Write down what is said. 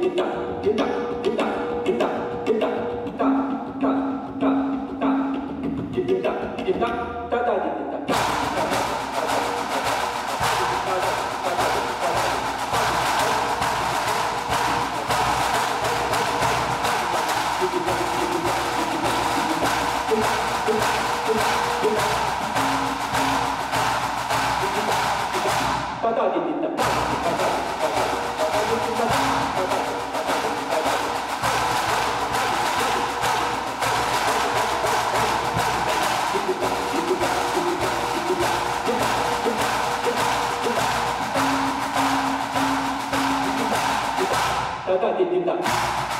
detak detak 哒哒叮叮当。